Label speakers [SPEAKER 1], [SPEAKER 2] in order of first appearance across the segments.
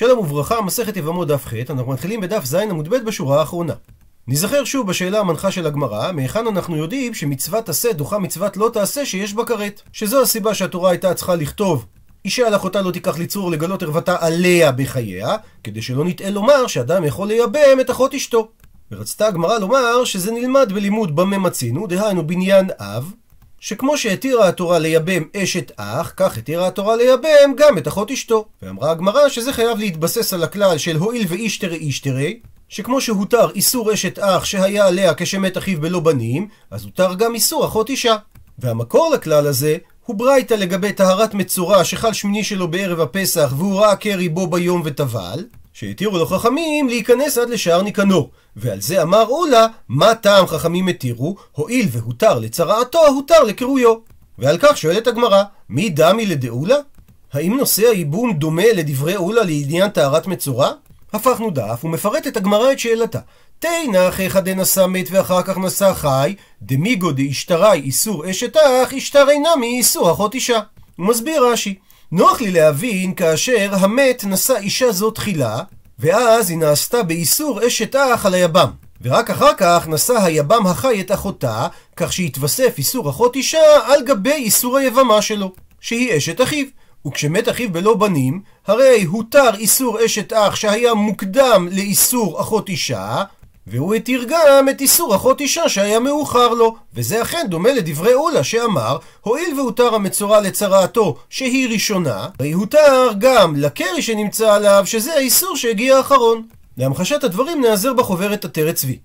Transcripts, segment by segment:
[SPEAKER 1] שלום וברכה, מסכת יבמות דף ח', אנחנו מתחילים בדף ז' עמוד ב' בשורה האחרונה. נזכר שוב בשאלה המנחה של הגמרא, מהיכן אנחנו יודעים שמצוות עשה דוחה מצוות לא תעשה שיש בה כרת. שזו הסיבה שהתורה הייתה צריכה לכתוב אישה על אחותה לא תיקח לצרור לגלות ערוותה עליה בחייה, כדי שלא נטעה לומר שאדם יכול לייבם את אחות אשתו. ורצתה הגמרא לומר שזה נלמד בלימוד במה מצינו, דהיינו בניין אב, שכמו שהתירה התורה לייבם אשת אח, כך התירה התורה לייבם גם את אחות אשתו. ואמרה הגמרא שזה חייב להתבסס על הכלל של הואיל ואישתרי אישתרי, שכמו שהותר איסור אשת אח שהיה עליה כשמת אחיו בלא בנים, אז הותר גם איסור אחות אישה. והמקור לכלל הזה הוא ברייתא לגבי טהרת מצורע שחל שמיני שלו בערב הפסח והוא ראה קרי בו ביום וטבל, שהתירו לו חכמים להיכנס עד לשער ניקנור. ועל זה אמר אולה, מה טעם חכמים התירו, הואיל והותר לצרעתו, הותר לקרויו. ועל כך שואלת הגמרא, מי דמי לדאולה? האם נושא הייבום דומה לדברי אולה לעניין טהרת מצורע? הפכנו דף ומפרטת הגמרא את שאלתה. תנח אחד דנשא מת ואחר כך נשא חי, דמיגו דאישתרי איסור אשת אח, אישתרי נמי איסור אחות אישה. הוא מסביר רש"י, נוח לי להבין כאשר המת נשא אישה זו תחילה, ואז היא נעשתה באיסור אשת אח על היבם. ורק אחר כך נשא היבם החי את אחותה, כך שהתווסף איסור אחות אישה על גבי איסור היבמה שלו, שהיא אשת אחיו. וכשמת אחיו בלא בנים, הרי הותר איסור אשת אח שהיה מוקדם לאיסור אחות אישה, והוא התיר גם את איסור אחות אישה שהיה מאוחר לו, וזה אכן דומה לדברי אולה שאמר, הואיל והותר המצורע לצרעתו שהיא ראשונה, הרי הותר גם לקרי שנמצא עליו שזה האיסור שהגיע אחרון. להמחשת הדברים נעזר בחוברת עטרת צבי.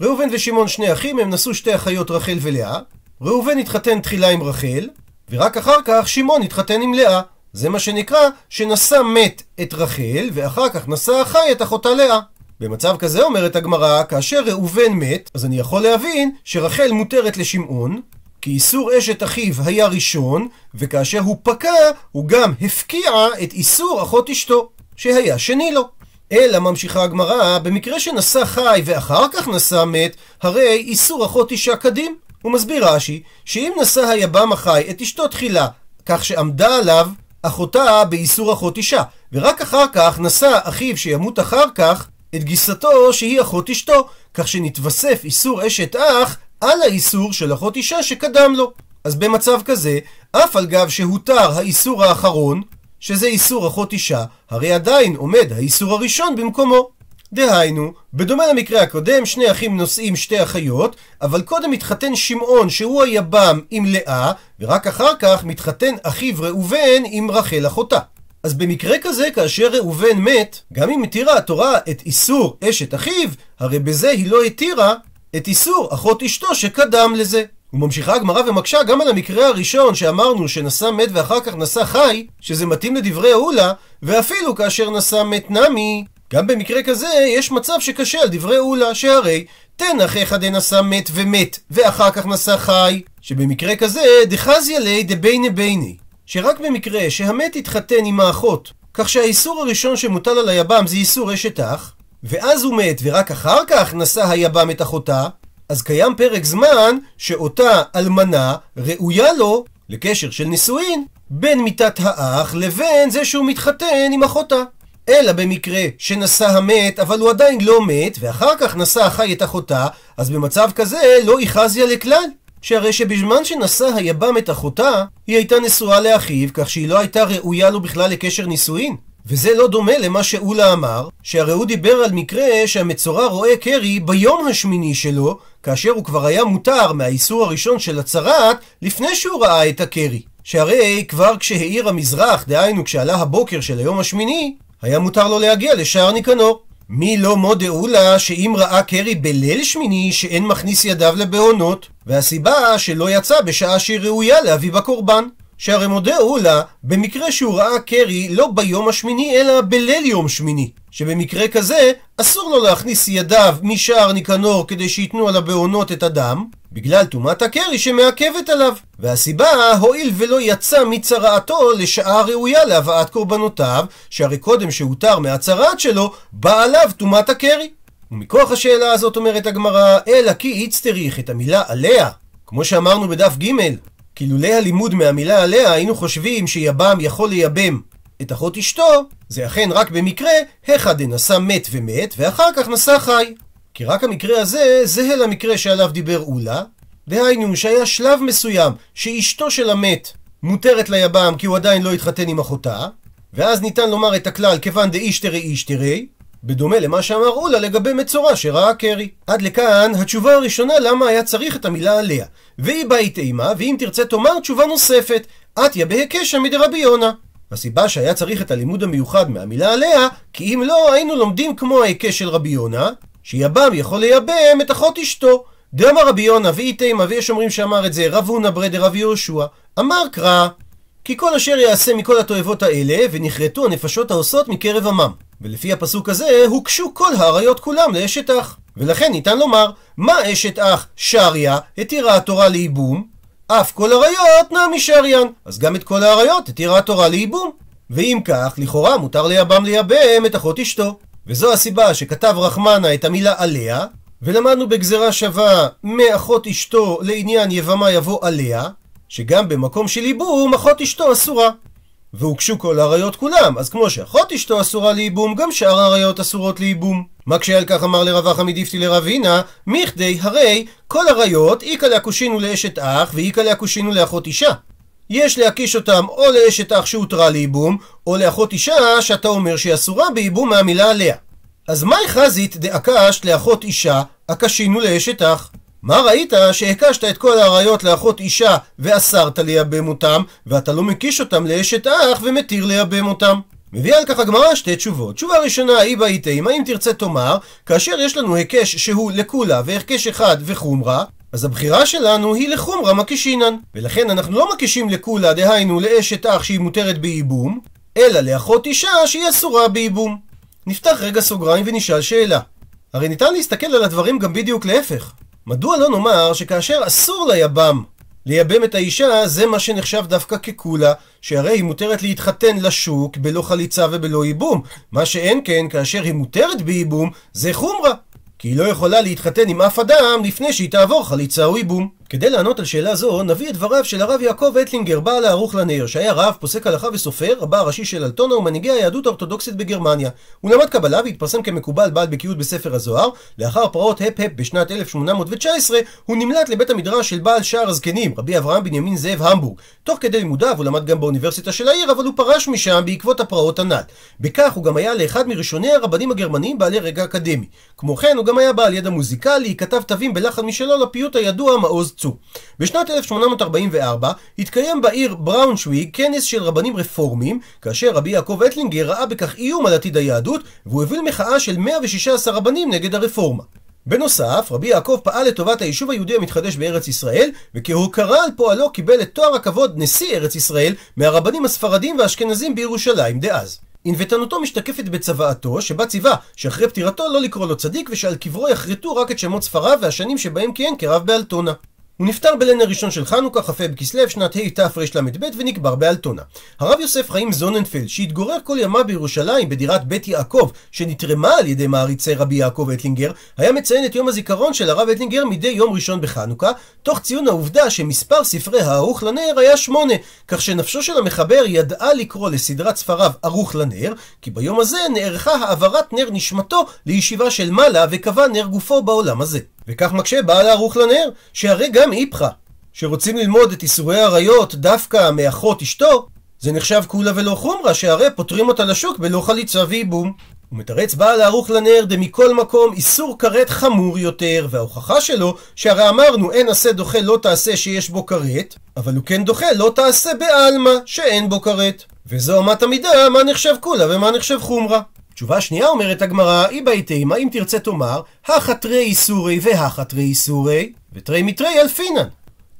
[SPEAKER 1] ראובן ושמעון שני אחים הם נשאו שתי אחיות רחל ולאה, ראובן התחתן תחילה עם רחל, ורק אחר כך שמעון התחתן עם לאה. זה מה שנקרא שנשא מת את רחל, ואחר כך נשא החי את אחותה לאה. במצב כזה אומרת הגמרא, כאשר ראובן מת, אז אני יכול להבין שרחל מותרת לשמעון, כי איסור אשת אחיו היה ראשון, וכאשר הוא פקע, הוא גם הפקיע את איסור אחות אשתו, שהיה שני לו. אלא ממשיכה הגמרא, במקרה שנשא חי ואחר כך נשא מת, הרי איסור אחות אישה קדים. הוא מסביר רש"י, שאם נשא היבם החי את אשתו תחילה, כך שעמדה עליו אחותה באיסור אחות אישה, ורק אחר כך נשא אחיו שימות אחר כך את גיסתו שהיא אחות אשתו, כך שנתווסף איסור אשת אח על האיסור של אחות אישה שקדם לו. אז במצב כזה, אף על גב שהותר האיסור האחרון, שזה איסור אחות אישה, הרי עדיין עומד האיסור הראשון במקומו. דהיינו, בדומה למקרה הקודם, שני אחים נושאים שתי אחיות, אבל קודם מתחתן שמעון שהוא היבם עם לאה, ורק אחר כך מתחתן אחיו ראובן עם רחל אחותה. אז במקרה כזה, כאשר ראובן מת, גם אם התירה התורה את איסור אשת אחיו, הרי בזה היא לא התירה את איסור אחות אשתו שקדם לזה. וממשיכה הגמרא ומקשה גם על המקרה הראשון שאמרנו שנשא מת ואחר כך נשא חי, שזה מתאים לדברי אולה, ואפילו כאשר נשא מת נמי, גם במקרה כזה יש מצב שקשה על דברי אולה, שהרי תנח אחד דנשא מת ומת, ואחר כך נשא חי, שבמקרה כזה דחזיה ליה דבייני בייני. שרק במקרה שהמת התחתן עם האחות, כך שהאיסור הראשון שמוטל על היבם זה איסור אשת אח, ואז הוא מת ורק אחר כך נשא היבם את אחותה, אז קיים פרק זמן שאותה אלמנה ראויה לו לקשר של נישואין בין מיתת האח לבין זה שהוא מתחתן עם אחותה. אלא במקרה שנשא המת אבל הוא עדיין לא מת ואחר כך נשא החי את אחותה, אז במצב כזה לא איחזיה לכלל. שהרי שבזמן שנשא היבם את אחותה, היא הייתה נשואה לאחיו, כך שהיא לא הייתה ראויה לו בכלל לקשר נישואין. וזה לא דומה למה שאולה אמר, שהרי הוא דיבר על מקרה שהמצורע רואה קרי ביום השמיני שלו, כאשר הוא כבר היה מותר מהאיסור הראשון של הצרעת, לפני שהוא ראה את הקרי. שהרי כבר כשהאיר המזרח, דהיינו כשעלה הבוקר של היום השמיני, היה מותר לו להגיע לשער ניקנור. מי לא מודעו לה שאם ראה קרי בליל שמיני שאין מכניס ידיו לבעונות, והסיבה שלא יצא בשעה שהיא ראויה להביא בקורבן. שהרי מודעו לה במקרה שהוא ראה קרי לא ביום השמיני אלא בליל יום שמיני, שבמקרה כזה אסור לו להכניס ידיו משער ניקנור כדי שייתנו על הבעונות את הדם, בגלל טומאת הקרי שמעכבת עליו. והסיבה, הואיל ולא יצא מצרעתו לשעה ראויה להבאת קורבנותיו, שהרי קודם שהותר מהצרעת שלו, בא עליו טומאת הקרי. ומכוח השאלה הזאת אומרת הגמרא, אלא כי הצטריך את המילה עליה, כמו שאמרנו בדף ג', כי לולא הלימוד מהמילה עליה היינו חושבים שיבם יכול לייבם את אחות אשתו, זה אכן רק במקרה, היכא דנשא מת ומת, ואחר כך נשא חי. כי רק המקרה הזה זהה למקרה שעליו דיבר אולה, דהיינו שהיה שלב מסוים שאשתו של המת מותרת ליבם כי הוא עדיין לא התחתן עם אחותה, ואז ניתן לומר את הכלל כיוון דאישתרי אישתרי, בדומה למה שאמר אולה לגבי מצורע שראה קרי. עד לכאן התשובה הראשונה למה היה צריך את המילה עליה. והיא בית אימה, ואם תרצה תאמר תשובה נוספת, עטיה בהיקשה מדרבי יונה. הסיבה שהיה צריך את הלימוד המיוחד מהמילה עליה, כי אם לא היינו לומדים כמו ההיקש של רבי יונה, שיבם יכול לייבם את אחות אשתו. דאמר רבי יונה ואיתימא, ויש אומרים שאמר את זה רב הונא בריה דרב יהושע, אמר קרא כי כל אשר יעשה מכל התועבות האלה, ונכרתו הנפשות העושות מקרב עמם. ולפי הפסוק הזה, הוקשו כל העריות כולם לאשת אח. ולכן ניתן לומר, מה אשת אח שריה, התירה התורה לייבום? אף כל עריות נמי שריין. אז גם את כל העריות התירה התורה לייבום. ואם כך, לכאורה מותר לייבם לייבם את אחות אשתו. וזו הסיבה שכתב רחמנא את המילה עליה, ולמדנו בגזרה שווה מאחות אשתו לעניין יבמה יבוא עליה, שגם במקום של ייבום אחות אשתו אסורה. והוקשו כל העריות כולם, אז כמו שאחות אשתו אסורה לייבום, גם שאר העריות אסורות לייבום. מקשה על כך אמר ליה רב אחא מדיפתי לרבינא, מכדי הרי כל עריות איכא לאקושינהו לאשת אח ואיכא לאקושינהו לאחות אישה. יש להקיש אותם או לאשת אח שהותרה לייבום, או לאחות אישה שאתה אומר שהיא אסורה בייבום מהמילה עליה. אז מאי חזית דאקשת לאחות אישה, אקשינהו לאשת אח? מה ראית שהקשת את כל העריות לאחות אישה ואסרת לייבם אותם, ואתה לא מקיש אותם לאשת אח ומתיר לייבם אותם? מביאה על כך הגמרא שתי תשובות. תשובה ראשונה, אי בעית אימא, אם תרצה תאמר, כאשר יש לנו היקש שהוא לקולה והיקש אחר לחומרה, אז הבחירה שלנו היא לחומרה מקישינן. ולכן אנחנו לא מקישים לקולה, דהיינו לאשת אח שהיא מותרת בייבום, אלא לאחות אישה שהיא אסורה בייבום. נפתח רגע סוגריים ונשאל שאלה. הרי ניתן להסתכל על הדברים גם בדיוק להפך. מדוע לא נאמר שכאשר אסור ליבם לייבם את האישה, זה מה שנחשב דווקא כקולה, שהרי היא מותרת להתחתן לשוק בלא חליצה ובלא ייבום. מה שאין כן, כאשר היא מותרת בייבום, זה חומרה. כי היא לא יכולה להתחתן עם אף אדם לפני שהיא תעבור חליצה או ייבום. כדי לענות על שאלה זו, נביא את דבריו של הרב יעקב אטלינגר, בעל הערוך לנר, שהיה רב, פוסק הלכה וסופר, רבה הראשי של אלטונה ומנהיגי היהדות האורתודוקסית בגרמניה. הוא למד קבלה והתפרסם כמקובל בעל בקיאות בספר הזוהר. לאחר פרעות הפ-הפ בשנת 1819, הוא נמלט לבית המדרש של בעל שער הזקנים, רבי אברהם בנימין זאב המבורג. תוך כדי לימודיו הוא למד גם באוניברסיטה של העיר, אבל הוא פרש משם בעקבות הפרעות הנ"ל. בכך הוא גם היה לאחד מראשוני הרבנים הגרמנים בעלי רגע אקדמי. כמו כן, הוא גם היה בעל ידע מוזיקלי, כתב תווים בלחן משלו לפיוט הידוע מעוז צור. בשנת 1844 התקיים בעיר בראונשוויג כנס של רבנים רפורמים, כאשר רבי יעקב אטלינגר ראה בכך איום על עתיד היהדות, והוא הוביל מחאה של 116 רבנים נגד הרפורמה. בנוסף, רבי יעקב פעל לטובת היישוב היהודי המתחדש בארץ ישראל, וכהוקרה על פועלו קיבל את תואר הכבוד נשיא ארץ ישראל מהרבנים הספרדים והאשכנזים בירושלים דאז. ענוותנותו משתקפת בצוואתו, שבה ציווה שאחרי פטירתו לא לקרוא לו צדיק ושעל קברו יחרטו רק את שמות ספריו והשנים שבהם כיהן כרב באלטונה. הוא נפטר בליל הראשון של חנוכה, כ"ה בכסלו, שנת התרל"ב, ונקבר באלטונה. הרב יוסף חיים זוננפלד, שהתגורר כל ימיו בירושלים בדירת בית יעקב, שנתרמה על ידי מעריצי רבי יעקב אטלינגר, היה מציין את יום הזיכרון של הרב אטלינגר מדי יום ראשון בחנוכה, תוך ציון העובדה שמספר ספרי הערוך לנר היה שמונה, כך שנפשו של המחבר ידעה לקרוא לסדרת ספריו ערוך לנר, כי ביום הזה נערכה העברת נר נשמתו לישיבה של מעלה, וקבע נר גופו בעולם הזה. וכך מקשה בעל הערוך לנר, שהרי גם איפכא, שרוצים ללמוד את איסורי עריות דווקא מאחות אשתו, זה נחשב כולה ולא חומרה, שהרי פותרים אותה לשוק בלא חליצה וייבום. הוא מתרץ בעל הערוך לנר דמכל מקום איסור כרת חמור יותר, וההוכחה שלו, שהרי אמרנו אין עשה דוחה לא תעשה שיש בו כרת, אבל הוא כן דוחה לא תעשה בעלמא שאין בו כרת. וזו אמת המידה מה נחשב כולה ומה נחשב חומרה. תשובה שנייה אומרת הגמרא, אי בהיתימה, אם תרצה תאמר, החתרי איסורי והחתרי איסורי, ותרי מתרי אלפינן.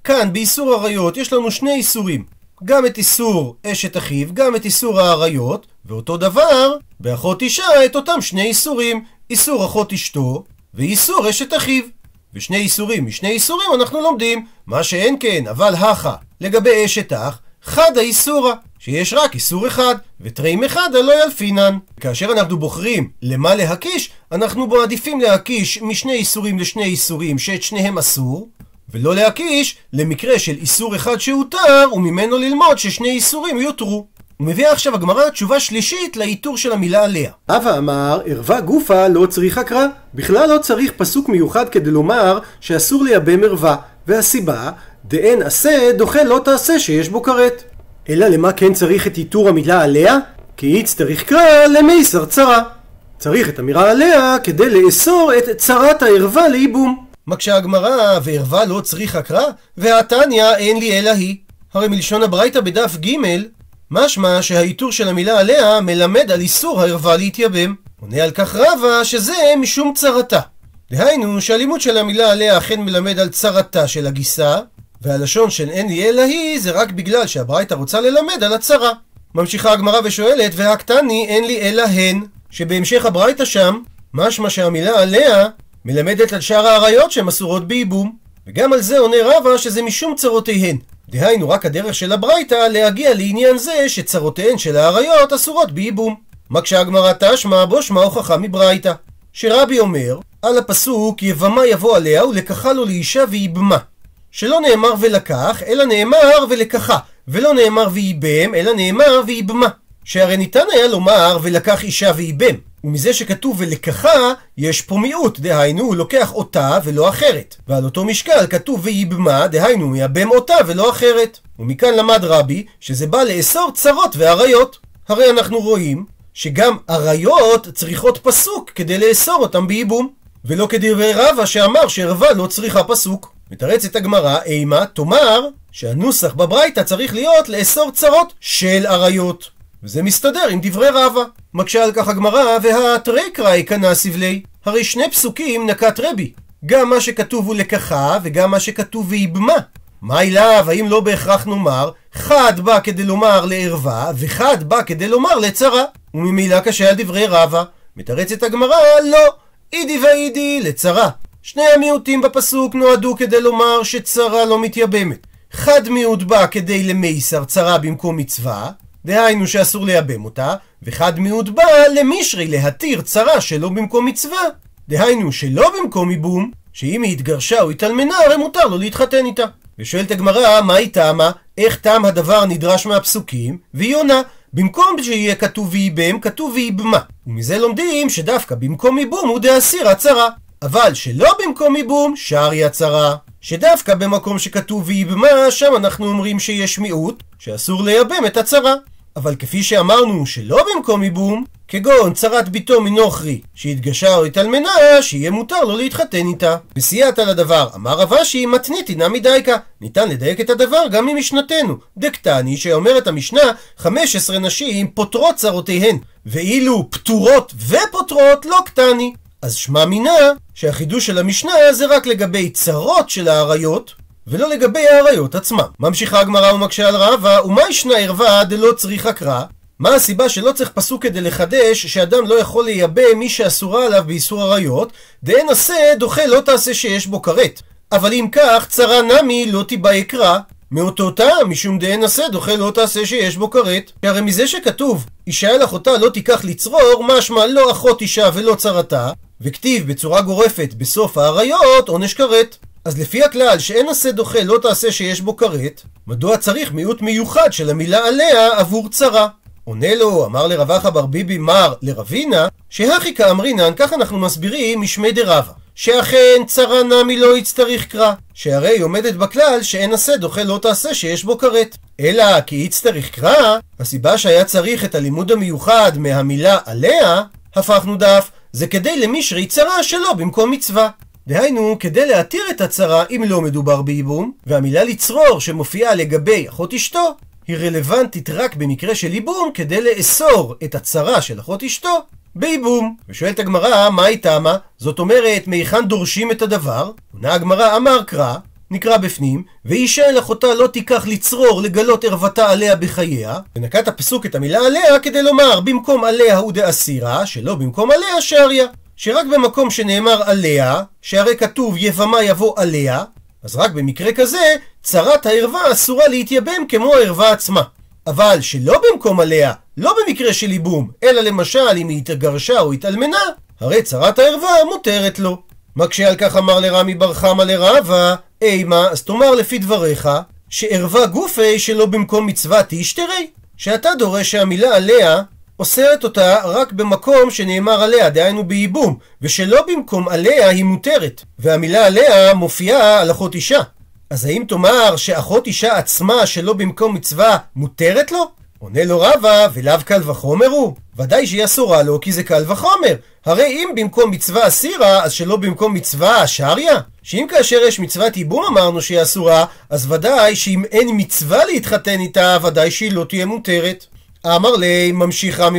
[SPEAKER 1] כאן באיסור עריות יש לנו שני איסורים. גם את איסור אשת אחיו, גם את איסור העריות, ואותו דבר, באחות אישה, את אותם שני איסורים. איסור אחות אשתו, ואיסור אשת אחיו. ושני איסורים משני איסורים אנחנו לומדים, מה שאין כן, אבל הכה, לגבי אשת אח, חד האיסורה, שיש רק איסור אחד, וטריים אחד הלא ילפינן. כאשר אנחנו בוחרים למה להקיש, אנחנו מעדיפים להקיש משני איסורים לשני איסורים שאת שניהם אסור, ולא להקיש למקרה של איסור אחד שהותר, וממנו ללמוד ששני איסורים יותרו. ומביאה עכשיו הגמרא תשובה שלישית לאיתור של המילה עליה.
[SPEAKER 2] אבא אמר, ערווה גופה לא צריך הקרא. בכלל לא צריך פסוק מיוחד כדי לומר שאסור לייבם ערווה. והסיבה, דאין עשה דוחה לא תעשה שיש בו כרת. אלא למה כן צריך את איתור המילה עליה? כי יצטריך קרא למייסר צרה. צריך את המילה עליה כדי לאסור את צרת הערווה לייבום.
[SPEAKER 1] מקשה הגמרא, וערווה לא צריכה קרא, והתניא אין לי אלא היא. הרי מלשון הברייתא בדף ג' משמע שהאיתור של המילה עליה מלמד על איסור הערווה להתייבם. עונה על כך רבא שזה משום צרתה. דהיינו שהלימוד של המילה עליה אכן מלמד על צרתה של הגיסה, והלשון של אין לי אלא היא זה רק בגלל שהברייתא רוצה ללמד על הצרה. ממשיכה הגמרא ושואלת, והקטני אין לי אלא הן, שבהמשך הברייתא שם, משמע שהמילה עליה מלמדת על שאר האריות שהן אסורות בייבום. וגם על זה עונה רבא שזה משום צרותיהן. דהיינו רק הדרך של הברייתא להגיע לעניין זה שצרותיהן של האריות אסורות בייבום. מקשה הגמרא תא שמע הוכחה מברייתא. שרבי אומר, על הפסוק יבמה יבוא עליה ולקחה לו לאישה וייבמה. שלא נאמר ולקח, אלא נאמר ולקחה, ולא נאמר וייבם, אלא נאמר וייבמה. שהרי ניתן היה לומר ולקח אישה וייבם, ומזה שכתוב ולקחה, יש פה מיעוט, דהיינו הוא לוקח אותה ולא אחרת. ועל אותו משקל כתוב וייבמה, דהיינו הוא מייבם אותה ולא אחרת. ומכאן למד רבי שזה בא לאסור צרות ועריות. הרי אנחנו רואים שגם עריות צריכות פסוק כדי לאסור אותם בייבום. ולא כדברי רבא שאמר שערווה לא צריכה פסוק. מתרצת הגמרא, אימה, תאמר שהנוסח בברייתא צריך להיות לאסור צרות של עריות. וזה מסתדר עם דברי רבא. מקשה על כך הגמרא, והתרי קראי קנה סבלי. הרי שני פסוקים נקט רבי. גם מה שכתוב הוא לקחה, וגם מה שכתוב ויבמה. מה אליו, האם לא בהכרח נאמר, חד בא כדי לומר לערווה, וחד בא כדי לומר לצרה. וממילא קשה על דברי רבא. מתרצת הגמרא, לא. אידי ואידי לצרה. שני המיעוטים בפסוק נועדו כדי לומר שצרה לא מתייבמת. חד מיעוט בא כדי למייסר צרה במקום מצווה, דהיינו שאסור לייבם אותה, וחד מיעוט בא למישרי להתיר צרה שלא במקום מצווה, דהיינו שלא במקום ייבום, שאם היא התגרשה או התאלמנה, הרי מותר לו להתחתן איתה. ושואלת הגמרא, מה היא טעמה? איך טעם הדבר נדרש מהפסוקים? והיא עונה, במקום שיהיה כתוב וייבם, כתוב וייבמה. ומזה לומדים שדווקא במקום ייבום הוא דאסיר הצרה. אבל שלא במקום ייבום, שרי הצרה. שדווקא במקום שכתוב וייבמה, שם אנחנו אומרים שיש מיעוט, שאסור לייבם את הצרה. אבל כפי שאמרנו שלא במקום ייבום, כגון צרת ביתו מנוכרי, שהתגשה או התאלמנה, שיהיה מותר לו להתחתן איתה. וסייעת לדבר, אמר רב אשי, מתנית אינה מדייקה. ניתן לדייק את הדבר גם ממשנתנו. דקטני, שאומרת המשנה, 15 נשים פוטרות צרותיהן, ואילו פטורות ופוטרות לא קטני. אז שמע מינה שהחידוש של המשנה זה רק לגבי צרות של האריות, ולא לגבי האריות עצמם. ממשיכה הגמרא ומקשה על רבא, ומה ישנה ערווה דלא צריכה קרא? מה הסיבה שלא צריך פסוק כדי לחדש שאדם לא יכול לייבא מי שאסורה עליו באיסור עריות, דאין עשה דוחה לא תעשה שיש בו כרת. אבל אם כך, צרה נמי לא תיבא יקרא, מאותו טעם, משום דאין עשה דוחה לא תעשה שיש בו כרת. שהרי מזה שכתוב, אישה אל אחותה לא תיקח לצרור, משמע לא אחות אישה ולא צרתה, וכתיב בצורה גורפת בסוף האריות עונש כרת. אז לפי הכלל שאין עשה דוחה לא תעשה שיש בו כרת, מדוע צריך מיעוט מיוחד של המילה עליה עבור צרה? עונה לו, אמר לרבחה בר ביבי מר לרבינה, שהכי כאמרינן, כך אנחנו מסבירים משמי דרבה. שאכן צרה נמי לא יצטריך קרא, שהרי היא עומדת בכלל שאין עשה דוחה לא תעשה שיש בו כרת. אלא כי יצטריך קרא, הסיבה שהיה צריך את הלימוד המיוחד מהמילה עליה, הפכנו דף, זה כדי למישרי צרה שלא במקום מצווה. דהיינו, כדי להתיר את הצרה אם לא מדובר בייבום, והמילה לצרור שמופיעה לגבי אחות אשתו, היא רלוונטית רק במקרה של ייבום כדי לאסור את הצרה של אחות אשתו בייבום. ושואלת הגמרא, מה היא טעמה? זאת אומרת, מהיכן דורשים את הדבר? עונה הגמרא, אמר קרא, נקרא בפנים, ואישה אל אחותה לא תיקח לצרור לגלות ערוותה עליה בחייה, ונקט הפסוק את המילה עליה כדי לומר במקום עליה הוא דאסירה, שלא במקום עליה שריא. שרק במקום שנאמר עליה, שהרי כתוב יבמה יבוא עליה, אז רק במקרה כזה, צרת הערווה אסורה להתייבם כמו הערווה עצמה. אבל שלא במקום עליה, לא במקרה של ייבום, אלא למשל אם היא התגרשה או התאלמנה, הרי צרת הערווה מותרת לו. מקשה על כך אמר לרמי בר חמא לרבה, אימה, אז תאמר לפי דבריך, שערווה גופי שלא במקום מצווה תשתרי, שאתה דורש שהמילה עליה אוסרת אותה רק במקום שנאמר עליה, דהיינו בייבום, ושלא במקום עליה היא מותרת, והמילה עליה מופיעה על אחות אישה. אז האם תאמר שאחות אישה עצמה שלא במקום מצווה מותרת לו? עונה לו רבא, ולאו קל וחומר הוא? ודאי שהיא אסורה לו, כי זה קל וחומר. הרי אם במקום מצווה אסירה, אז שלא במקום מצווה שריה? שאם כאשר יש מצוות ייבום אמרנו שהיא אסורה, אז ודאי שאם אין מצווה להתחתן איתה, ודאי שהיא לא תהיה מותרת. אמר לי,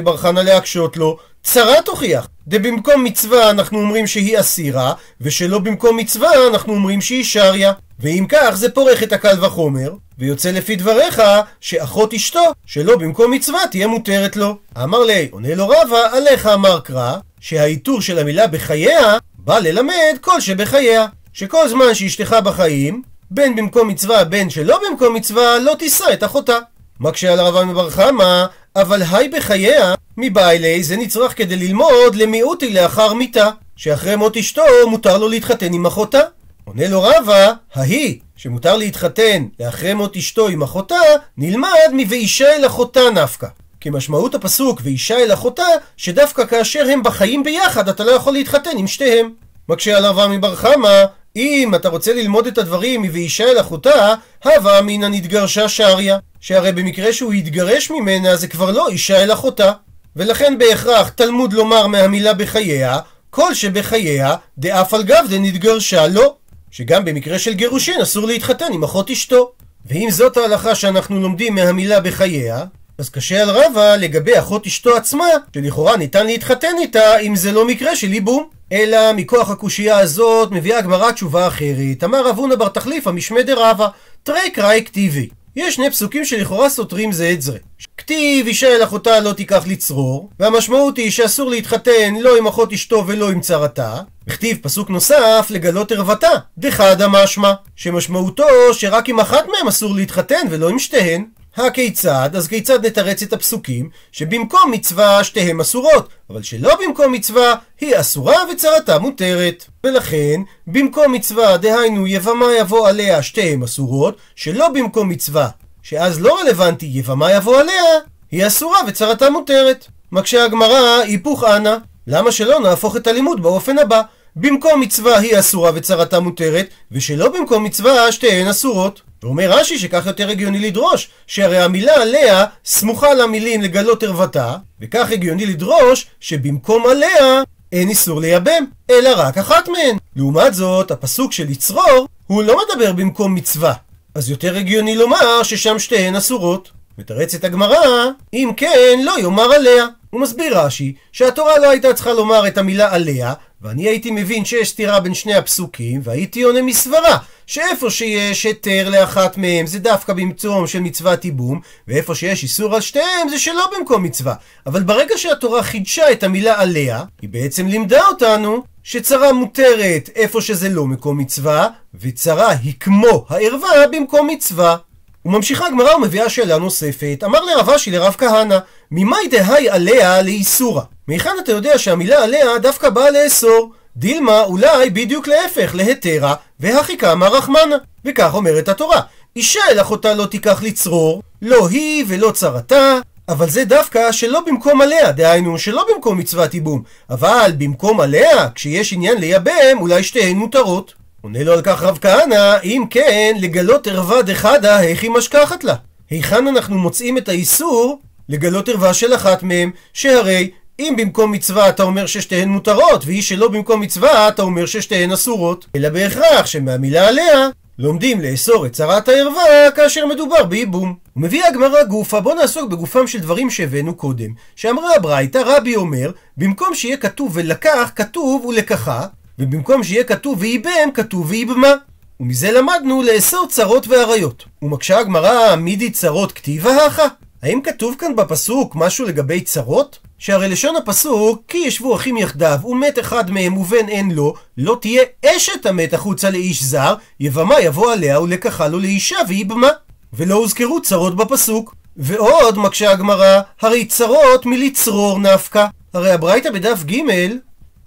[SPEAKER 1] בר חנא להקשות לו, צרה תוכיח. דבמקום מצווה אנחנו אומרים שהיא אסירה, ושלא במקום מצווה אנחנו אומרים שהיא שריה. ואם כך זה פורך את הקל וחומר, ויוצא לפי דבריך שאחות אשתו, שלא במקום מצווה תהיה מותרת לו. אמר לי, עונה לו רבא, עליך אמר קרא, שהעיטור של המילה בחייה בא ללמד כל שבחייה. שכל זמן שאשתך בחיים, בין במקום מצווה בין שלא במקום מצווה, לא תישא את אחותה. מקשה על הרב מבר חמא, אבל היי בחייה, מבעילי זה נצרך כדי ללמוד למיעוטי לאחר מיתה, שאחרי מות אשתו מותר לו להתחתן עם אחותה. עונה לו רבא, ההיא, שמותר להתחתן לאחרי מות אשתו עם אחותה, נלמד מ"ואישה אל אחותה" נפקא. כי משמעות הפסוק "ואישה אל אחותה", שדווקא כאשר הם בחיים ביחד אתה לא יכול להתחתן עם שתיהם. מקשה על הרב מבר חמא, אם אתה רוצה ללמוד את הדברים מ"ואישה אל אחותה", הווה אמינא נתגרשה שריה. שהרי במקרה שהוא יתגרש ממנה זה כבר לא אישה אל אחותה. ולכן בהכרח תלמוד לומר מהמילה בחייה, כל שבחייה דאף על גב דנתגרשה לו. שגם במקרה של גירושין אסור להתחתן עם אחות אשתו. ואם זאת ההלכה שאנחנו לומדים מהמילה בחייה, אז קשה על רבא לגבי אחות אשתו עצמה, שלכאורה ניתן להתחתן איתה אם זה לא מקרה של ייבום. אלא מכוח הקושייה הזאת מביאה הגמרא תשובה אחרת. אמר רב הונא בר תחליפא משמי דרבא, תרי קראי כתיבי. יש שני פסוקים שלכאורה סותרים זה את זה. כתיב אישה אל אחותה לא תיקח לצרור, והמשמעות היא שאסור להתחתן לא עם אחות אשתו ולא עם צרתה. וכתיב פסוק נוסף לגלות ערוותה, דחדה משמע, שמשמעותו שרק עם אחת מהם אסור להתחתן ולא עם שתיהן. הכיצד? אז כיצד נתרץ את הפסוקים שבמקום מצווה שתיהם אסורות, אבל שלא במקום מצווה היא אסורה וצרתה מותרת. ולכן, במקום מצווה, דהיינו יבמה יבוא עליה שתיהם אסורות, שלא במקום מצווה, שאז לא רלוונטי יבמה יבוא עליה, היא אסורה וצרתה מותרת. מקשה הגמרא, היפוך אנא. למה שלא נהפוך את הלימוד באופן הבא? במקום מצווה היא אסורה וצרתה מותרת, ושלא במקום מצווה שתיהן אסורות. ואומר רש"י שכך יותר הגיוני לדרוש, שהרי המילה עליה סמוכה למילים לגלות ערוותה, וכך הגיוני לדרוש שבמקום עליה אין איסור לייבם, אלא רק אחת מהן. לעומת זאת, הפסוק של יצרור, הוא לא מדבר במקום מצווה. אז יותר הגיוני לומר ששם שתיהן אסורות. מתרצת הגמרא, אם כן, לא יאמר עליה. הוא מסביר רש"י שהתורה לא הייתה צריכה לומר את המילה עליה, ואני הייתי מבין שיש סתירה בין שני הפסוקים, והייתי עונה מסברה, שאיפה שיש היתר לאחת מהם זה דווקא במקום של מצוות ייבום, ואיפה שיש איסור על שתיהם זה שלא במקום מצווה. אבל ברגע שהתורה חידשה את המילה עליה, היא בעצם לימדה אותנו שצרה מותרת איפה שזה לא מקום מצווה, וצרה היא כמו הערווה במקום מצווה. וממשיכה הגמרא ומביאה שאלה נוספת. אמר לרב אשי לרב כהנא, ממאי דהי עליה לאיסורה? מהיכן אתה יודע שהמילה עליה דווקא באה לאסור? דילמה אולי בדיוק להפך, להתרה, והחיקה מה רחמנה. וכך אומרת התורה, אישה אל אחותה לא תיקח לצרור, לא היא ולא צרתה, אבל זה דווקא שלא במקום עליה, דהיינו שלא במקום מצוות ייבום, אבל במקום עליה, כשיש עניין לייבם, אולי שתיהן מותרות. עונה לו על כך רב כהנא, אם כן, לגלות ערווה דחדה, היא משכחת לה? היכן אנחנו מוצאים את האיסור לגלות ערווה של אחת מהם, שהרי אם במקום מצווה אתה אומר ששתיהן מותרות, והיא שלא במקום מצווה אתה אומר ששתיהן אסורות, אלא בהכרח שמהמילה עליה לומדים לאסור את צרת הערווה כאשר מדובר בייבום. ומביאה הגמרא גופה, בוא נעסוק בגופם של דברים שהבאנו קודם. שאמרה הברייתא, רבי אומר, במקום שיהיה כתוב ולקח, כתוב ולקחה, ובמקום שיהיה כתוב וייבם, כתוב וייבמה. ומזה למדנו לאסור צרות ועריות. ומקשה הגמרא, מידי צרות כתיבה הכה? האם כתוב כאן בפסוק משהו לגבי צרות? שהרי לשון הפסוק, כי ישבו אחים יחדיו, ומת אחד מהם ובן אין לו, לא תהיה אשת המת החוצה לאיש זר, יבמה יבוא עליה ולקחה לו לאישה ויבמה. ולא הוזכרו צרות בפסוק. ועוד, מקשה הגמרא, הרי צרות מלצרור נפקא. הרי הברייתא בדף ג'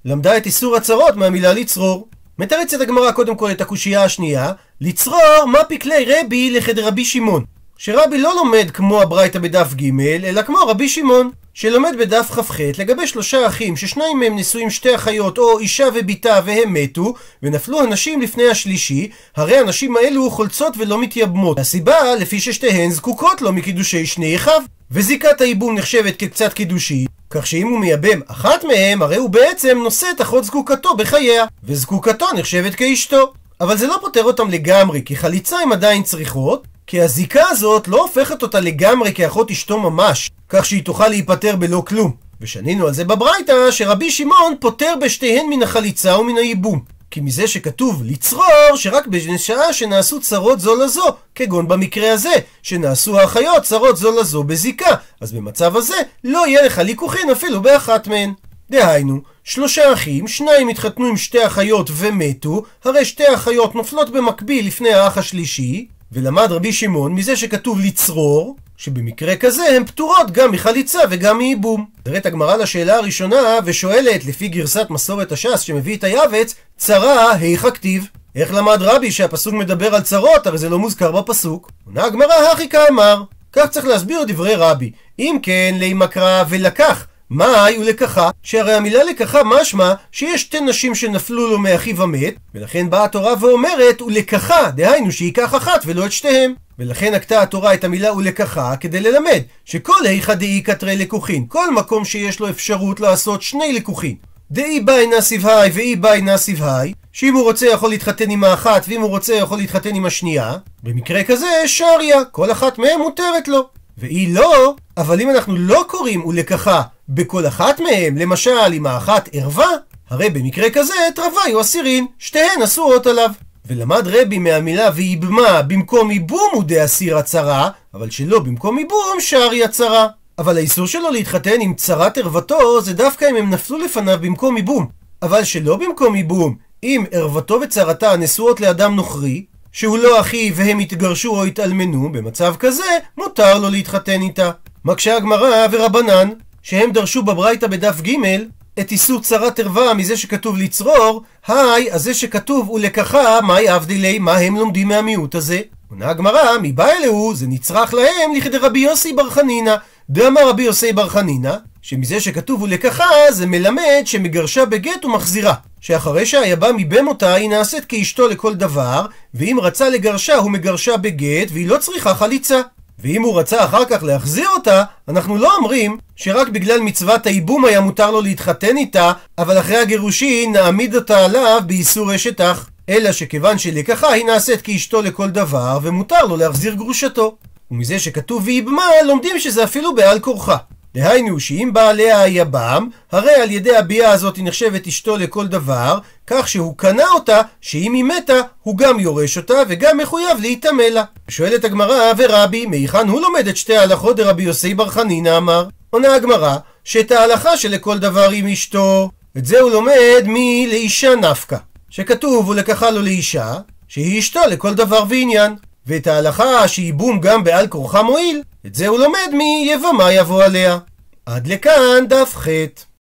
[SPEAKER 1] למדה את איסור הצרות מהמילה לצרור. מתרצת הגמרא קודם כל את הקושייה השנייה, לצרור מה פקלי רבי לחדר רבי שמעון. שרבי לא לומד כמו הברייתא בדף ג', אלא כמו רבי שמעון, שלומד בדף כ"ח לגבי שלושה אחים ששניים מהם נשואים שתי אחיות או אישה ובתה והם מתו, ונפלו הנשים לפני השלישי, הרי הנשים האלו חולצות ולא מתייבמות. הסיבה, לפי ששתיהן זקוקות לו מקידושי שני אחיו. וזיקת הייבום נחשבת כקצת קידושי, כך שאם הוא מייבם אחת מהם, הרי הוא בעצם נושא את אחות זקוקתו בחייה, וזקוקתו נחשבת כאשתו. אבל זה לא פותר אותם לגמרי, כי חליצה הן עדיין צריכות, כי הזיקה הזאת לא הופכת אותה לגמרי כאחות אשתו ממש, כך שהיא תוכל להיפטר בלא כלום. ושנינו על זה בברייתא, שרבי שמעון פוטר בשתיהן מן החליצה ומן הייבום. כי מזה שכתוב לצרור, שרק בשעה שנעשו צרות זו לזו, כגון במקרה הזה, שנעשו האחיות צרות זו לזו בזיקה, אז במצב הזה לא יהיה לך ליכוחין אפילו באחת מהן. דהיינו, שלושה אחים, שניים התחתנו עם שתי אחיות ומתו, הרי שתי אחיות נופלות במקביל לפני האח השלישי, ולמד רבי שמעון מזה שכתוב לצרור, שבמקרה כזה הן פטורות גם מחליצה וגם מייבום. נראית הגמרא לשאלה הראשונה ושואלת, לפי גרסת מסורת הש"ס שמביא את היבץ, צרה היכא כתיב. איך למד רבי שהפסוק מדבר על צרות, הרי זה לא מוזכר בפסוק? עונה הגמרא הכי כאמר. כך צריך להסביר דברי רבי. אם כן, לימה קרא ולקח. מאי ולקחה, שהרי המילה לקחה משמע שיש שתי נשים שנפלו לו מאחיו המת, ולכן באה התורה ואומרת ולקחה, דהיינו שייקח אחת ולא את שתיהם. ולכן נקטה התורה את המילה ולקחה כדי ללמד שכל איכא דאי קטרי לקוחין, כל מקום שיש לו אפשרות לעשות שני לקוחין. דאי באי נסיב היי ואי באי נסיב היי, שאם הוא רוצה יכול להתחתן עם האחת ואם הוא רוצה יכול להתחתן עם השנייה, במקרה כזה שריה, כל אחת מהן מותרת לו. והיא לא, אבל אם אנחנו לא קוראים ולקחה בכל אחת מהם, למשל אם האחת ערווה, הרי במקרה כזה תרווי או אסירין, שתיהן אסורות עליו. ולמד רבי מהמילה ויבמה במקום ייבום הוא דאסיר הצרה, אבל שלא במקום ייבום שרי הצרה. אבל האיסור שלו להתחתן עם צרת ערוותו זה דווקא אם הם נפלו לפניו במקום ייבום. אבל שלא במקום ייבום, אם ערוותו וצרתה נשואות לאדם נוכרי, שהוא לא אחי והם התגרשו או התאלמנו, במצב כזה מותר לו להתחתן איתה. מקשה הגמרא ורבנן, שהם דרשו בברייתא בדף ג' את איסור צרת ערווה מזה שכתוב לצרור, היי, אז זה שכתוב ולקחה, מהי אבדילי, מה הם לומדים מהמיעוט הזה? עונה הגמרא, מבא אלוהו, זה נצרך להם לכדי רבי יוסי בר חנינא. דאמר רבי יוסי בר חנינא, שמזה שכתוב ולקחה, זה מלמד שמגרשה בגט ומחזירה. שאחרי שהיה בא מבם אותה, היא נעשית כאשתו לכל דבר, ואם רצה לגרשה, הוא מגרשה בגט, והיא לא צריכה חליצה. ואם הוא רצה אחר כך להחזיר אותה, אנחנו לא אומרים שרק בגלל מצוות הייבום היה מותר לו להתחתן איתה, אבל אחרי הגירושין נעמיד אותה עליו באיסור אשת אח. אלא שכיוון שלקחה היא נעשית כאשתו לכל דבר, ומותר לו להחזיר גרושתו. ומזה שכתוב ויבמה, לומדים שזה אפילו בעל כורחה. דהיינו שאם בעליה היבם, הרי על ידי הביאה הזאת היא נחשבת אשתו לכל דבר, כך שהוא קנה אותה, שאם היא מתה, הוא גם יורש אותה וגם מחויב להיטמא לה. שואלת הגמרא, ורבי, מהיכן הוא לומד את שתי ההלכות דרבי יוסי בר חנינא אמר? עונה הגמרא, שאת ההלכה שלכל דבר עם אשתו, את זה הוא לומד מלאישה נפקא, שכתוב ולקחה לו לאישה, שהיא אשתו לכל דבר ועניין. ואת ההלכה שייבום גם בעל כורחה מועיל, את זה הוא לומד מיבמה יבוא עליה. עד לכאן דף ח'.